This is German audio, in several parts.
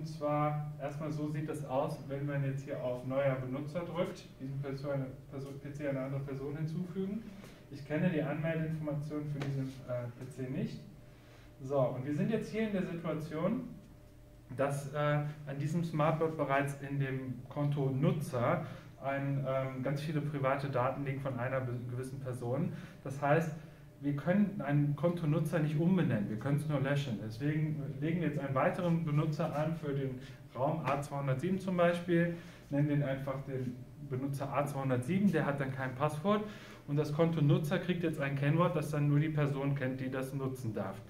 Und zwar, erstmal so sieht das aus, wenn man jetzt hier auf neuer Benutzer drückt, diesem PC eine andere Person hinzufügen. Ich kenne die Anmeldeinformationen für diesen äh, PC nicht. So, und wir sind jetzt hier in der Situation, dass äh, an diesem Smartboard bereits in dem Konto Nutzer ein, ähm, ganz viele private Daten liegen von einer gewissen Person. Das heißt, wir können einen Kontonutzer nicht umbenennen, wir können es nur löschen. Deswegen legen wir jetzt einen weiteren Benutzer an für den Raum A207 zum Beispiel, nennen den einfach den Benutzer A207, der hat dann kein Passwort und das Kontonutzer kriegt jetzt ein Kennwort, das dann nur die Person kennt, die das nutzen darf.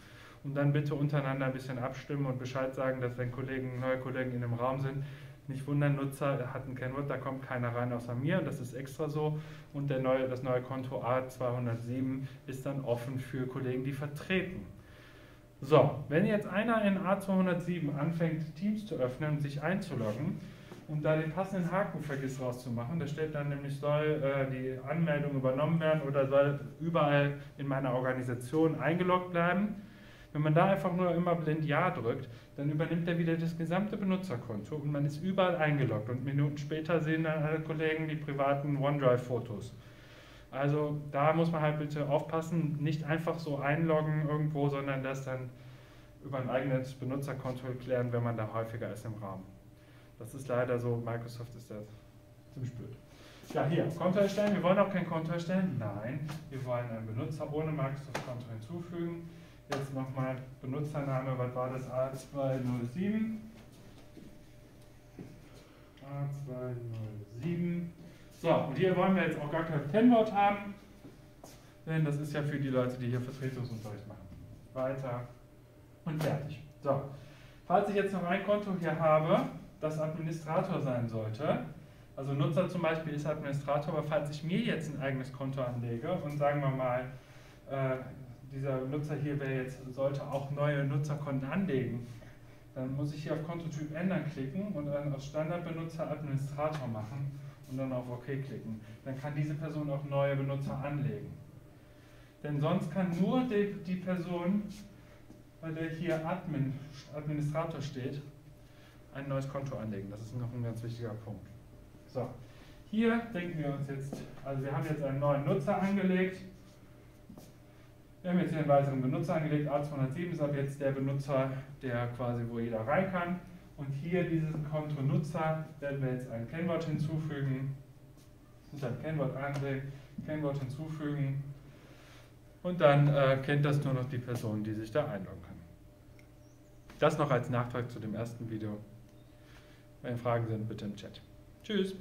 Und dann bitte untereinander ein bisschen abstimmen und Bescheid sagen, dass wenn Kollegen, neue Kollegen in dem Raum sind, nicht wundern, Nutzer hat ein Kennwort, da kommt keiner rein außer mir und das ist extra so. Und der neue, das neue Konto A207 ist dann offen für Kollegen, die vertreten. So, wenn jetzt einer in A207 anfängt, Teams zu öffnen und sich einzuloggen und da den passenden Haken vergisst rauszumachen, da steht dann nämlich, soll äh, die Anmeldung übernommen werden oder soll überall in meiner Organisation eingeloggt bleiben, wenn man da einfach nur immer blind Ja drückt, dann übernimmt er wieder das gesamte Benutzerkonto und man ist überall eingeloggt und Minuten später sehen dann alle Kollegen die privaten OneDrive-Fotos. Also da muss man halt bitte aufpassen, nicht einfach so einloggen irgendwo, sondern das dann über ein eigenes Benutzerkonto klären, wenn man da häufiger ist im Raum. Das ist leider so, Microsoft ist da ziemlich blöd. Ja, hier, Konto erstellen. Wir wollen auch kein Konto erstellen. Nein, wir wollen einen Benutzer ohne Microsoft-Konto hinzufügen. Jetzt nochmal Benutzername, was war das? A207. A207. So, und hier wollen wir jetzt auch gar kein Kennwort haben, denn das ist ja für die Leute, die hier Vertretungsunterricht machen. Weiter und fertig. So, falls ich jetzt noch ein Konto hier habe, das Administrator sein sollte, also Nutzer zum Beispiel ist Administrator, aber falls ich mir jetzt ein eigenes Konto anlege und sagen wir mal, äh, dieser Nutzer hier wer jetzt, sollte auch neue Nutzerkonten anlegen, dann muss ich hier auf Kontotyp ändern klicken und dann auf Standardbenutzer Administrator machen und dann auf OK klicken. Dann kann diese Person auch neue Benutzer anlegen. Denn sonst kann nur die, die Person, bei der hier Admin, Administrator steht, ein neues Konto anlegen. Das ist noch ein ganz wichtiger Punkt. So, hier denken wir uns jetzt, also wir haben jetzt einen neuen Nutzer angelegt wir haben jetzt hier einen weiteren Benutzer angelegt. A207 ist ab jetzt der Benutzer, der quasi, wo jeder rein kann. Und hier diesen Konto Nutzer werden wir jetzt ein Kennwort hinzufügen. Und dann Kennwort anlegen, Kennwort hinzufügen. Und dann äh, kennt das nur noch die Person, die sich da einloggen kann. Das noch als Nachtrag zu dem ersten Video. Wenn Fragen sind, bitte im Chat. Tschüss.